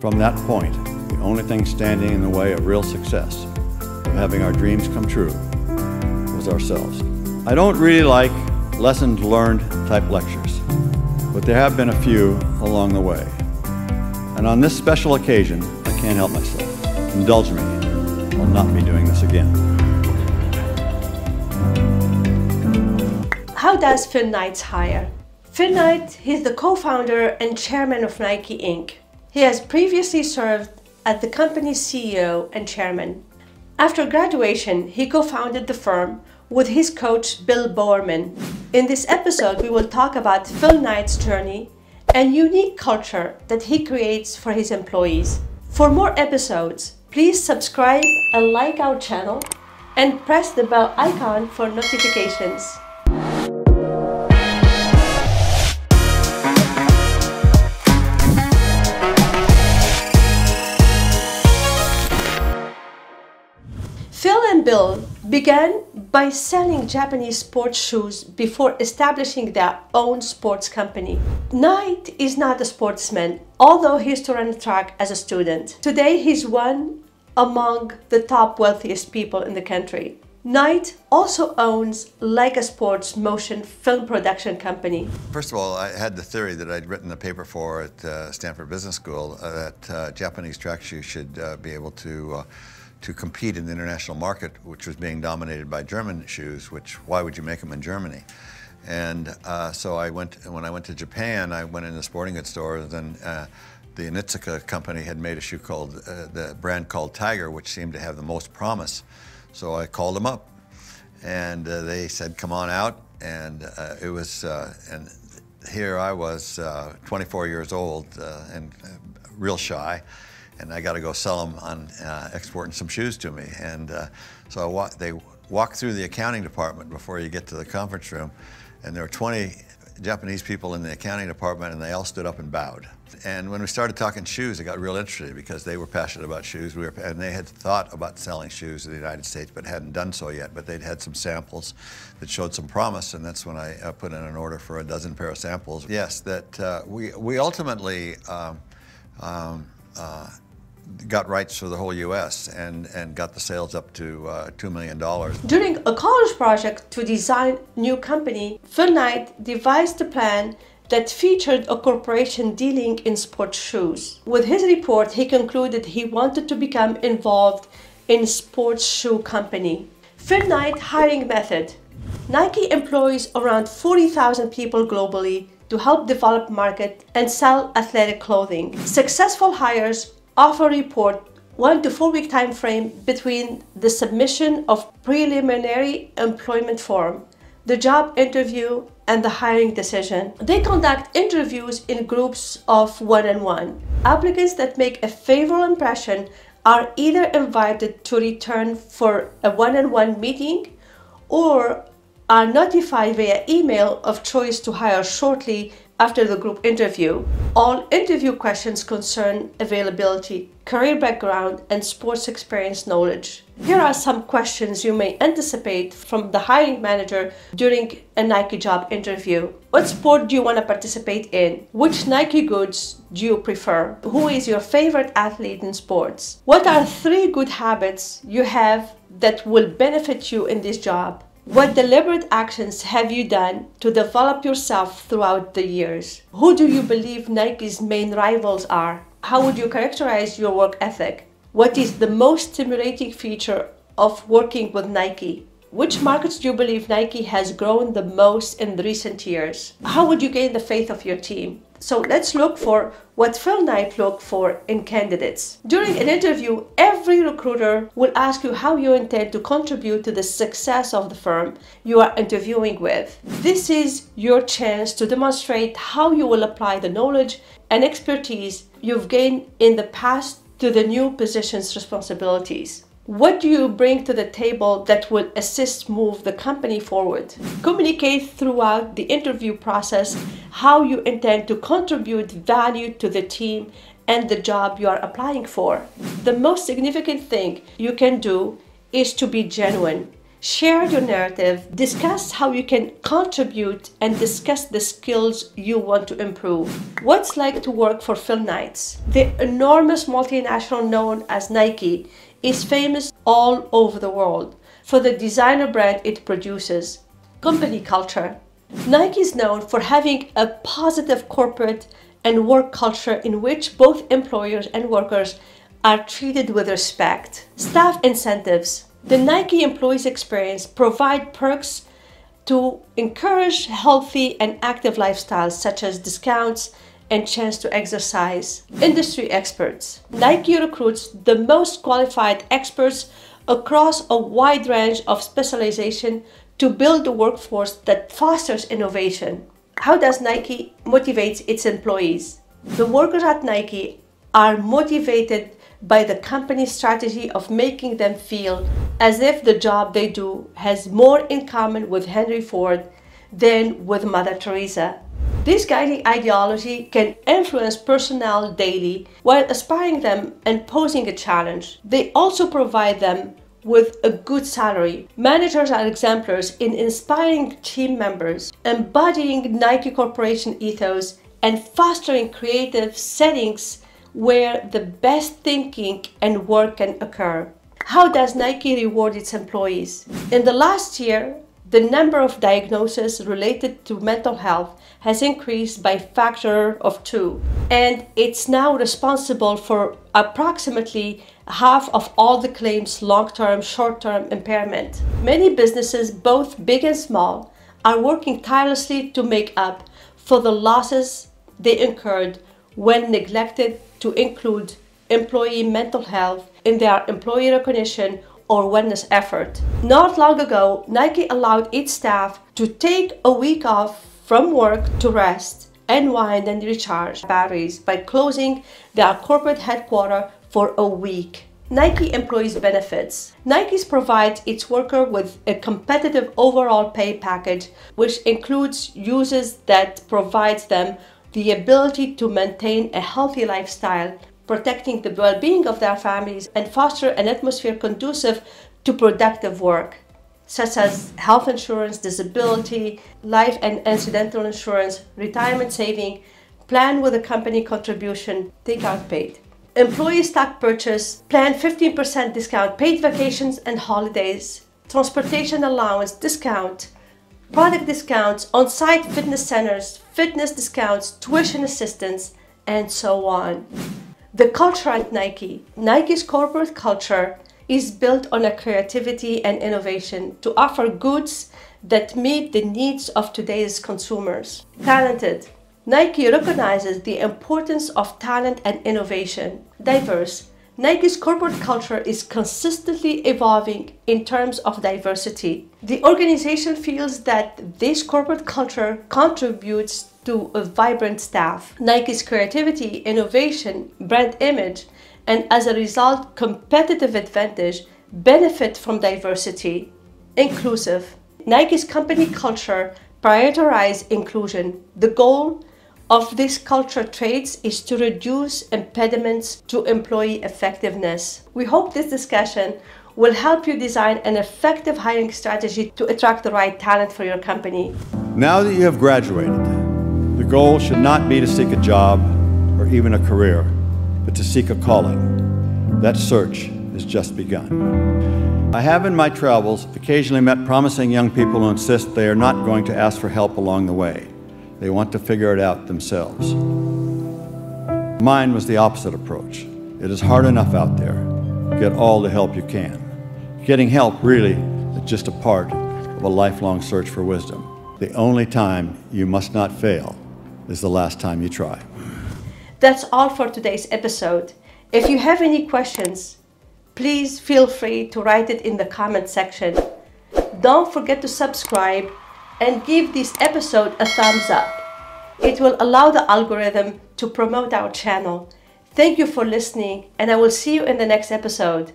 From that point, the only thing standing in the way of real success, of having our dreams come true, was ourselves. I don't really like lessons learned type lectures, but there have been a few along the way. And on this special occasion, I can't help myself. Indulge me. I'll not be doing this again. How does Phil Knight hire? Phil Knight is the co-founder and chairman of Nike Inc. He has previously served as the company's CEO and chairman. After graduation, he co-founded the firm with his coach Bill Bowerman. In this episode, we will talk about Phil Knight's journey and unique culture that he creates for his employees. For more episodes, please subscribe and like our channel and press the bell icon for notifications. Began by selling Japanese sports shoes before establishing their own sports company. Knight is not a sportsman, although he used to run track as a student. Today, he's one among the top wealthiest people in the country. Knight also owns Laika Sports Motion Film Production Company. First of all, I had the theory that I'd written a paper for at uh, Stanford Business School uh, that uh, Japanese track shoes should uh, be able to uh, to compete in the international market, which was being dominated by German shoes. Which why would you make them in Germany? And uh, so I went when I went to Japan. I went in the sporting goods stores and. the Onitsuka company had made a shoe called, the brand called Tiger, which seemed to have the most promise. So I called them up, and uh, they said, "Come on out." And uh, it was, uh, and here I was, uh, 24 years old uh, and uh, real shy, and I got to go sell them on exporting some shoes to me. And so I wa they walk through the accounting department before you get to the conference room, and there were 20 Japanese people in the accounting department, and they all stood up and bowed. And when we started talking shoes, it got real interesting because they were passionate about shoes. We were, and they had thought about selling shoes in the United States, but hadn't done so yet. But they'd had some samples that showed some promise, and that's when I uh, put in an order for a dozen pair of samples. Yes, that uh, we we ultimately. Um, um, uh, got rights for the whole U.S. and, and got the sales up to uh, $2 million. During a college project to design new company, Phil Knight devised a plan that featured a corporation dealing in sports shoes. With his report, he concluded he wanted to become involved in sports shoe company. Phil Knight hiring method. Nike employs around 40,000 people globally to help develop market and sell athletic clothing. Successful hires offer report one to four week time frame between the submission of preliminary employment form, the job interview, and the hiring decision. They conduct interviews in groups of one on one. Applicants that make a favorable impression are either invited to return for a one on one meeting or are notified via email of choice to hire shortly after the group interview. All interview questions concern availability, career background, and sports experience knowledge. Here are some questions you may anticipate from the hiring manager during a Nike job interview. What sport do you want to participate in? Which Nike goods do you prefer? Who is your favorite athlete in sports? What are three good habits you have that will benefit you in this job? What deliberate actions have you done to develop yourself throughout the years? Who do you believe Nike's main rivals are? How would you characterize your work ethic? What is the most stimulating feature of working with Nike? Which markets do you believe Nike has grown the most in recent years? How would you gain the faith of your team? So let's look for what Phil Knight looked for in candidates. During an interview, every recruiter will ask you how you intend to contribute to the success of the firm you are interviewing with. This is your chance to demonstrate how you will apply the knowledge and expertise you've gained in the past to the new position's responsibilities. What do you bring to the table that will assist move the company forward? Communicate throughout the interview process how you intend to contribute value to the team and the job you are applying for. The most significant thing you can do is to be genuine. Share your narrative, discuss how you can contribute, and discuss the skills you want to improve. What's like to work for Phil Knights? The enormous multinational known as Nike is famous all over the world for the designer brand it produces. Company culture. Nike is known for having a positive corporate and work culture in which both employers and workers are treated with respect. Staff incentives. The Nike employees experience provide perks to encourage healthy and active lifestyles such as discounts and chance to exercise. Industry experts. Nike recruits the most qualified experts across a wide range of specialization to build a workforce that fosters innovation. How does Nike motivate its employees? The workers at Nike are motivated by the company's strategy of making them feel as if the job they do has more in common with Henry Ford than with Mother Teresa. This guiding ideology can influence personnel daily while inspiring them and posing a challenge. They also provide them with a good salary. Managers are exemplars in inspiring team members, embodying Nike Corporation ethos, and fostering creative settings where the best thinking and work can occur. How does Nike reward its employees? In the last year, the number of diagnoses related to mental health has increased by factor of two, and it's now responsible for approximately half of all the claims long-term, short-term impairment. Many businesses, both big and small, are working tirelessly to make up for the losses they incurred when neglected to include employee mental health in their employee recognition or wellness effort. Not long ago, Nike allowed its staff to take a week off from work to rest, unwind, and recharge batteries by closing their corporate headquarters for a week. Nike employees benefits. Nike provides its worker with a competitive overall pay package which includes uses that provides them the ability to maintain a healthy lifestyle, protecting the well-being of their families and foster an atmosphere conducive to productive work, such as health insurance, disability, life and incidental insurance, retirement saving, plan with a company contribution, take out paid. Employee stock purchase, plan 15% discount, paid vacations and holidays, transportation allowance discount, product discounts, on-site fitness centers, fitness discounts, tuition assistance, and so on. The culture at Nike. Nike's corporate culture is built on a creativity and innovation to offer goods that meet the needs of today's consumers. Talented. Nike recognizes the importance of talent and innovation. Diverse. Nike's corporate culture is consistently evolving in terms of diversity. The organization feels that this corporate culture contributes to a vibrant staff. Nike's creativity, innovation, brand image, and as a result, competitive advantage benefit from diversity. Inclusive. Nike's company culture prioritizes inclusion. The goal of this culture traits is to reduce impediments to employee effectiveness. We hope this discussion will help you design an effective hiring strategy to attract the right talent for your company. Now that you have graduated, the goal should not be to seek a job or even a career, but to seek a calling. That search has just begun. I have in my travels occasionally met promising young people who insist they are not going to ask for help along the way. They want to figure it out themselves. Mine was the opposite approach. It is hard enough out there. Get all the help you can. Getting help really is just a part of a lifelong search for wisdom. The only time you must not fail is the last time you try. That's all for today's episode. If you have any questions, please feel free to write it in the comment section. Don't forget to subscribe and give this episode a thumbs up. It will allow the algorithm to promote our channel. Thank you for listening, and I will see you in the next episode.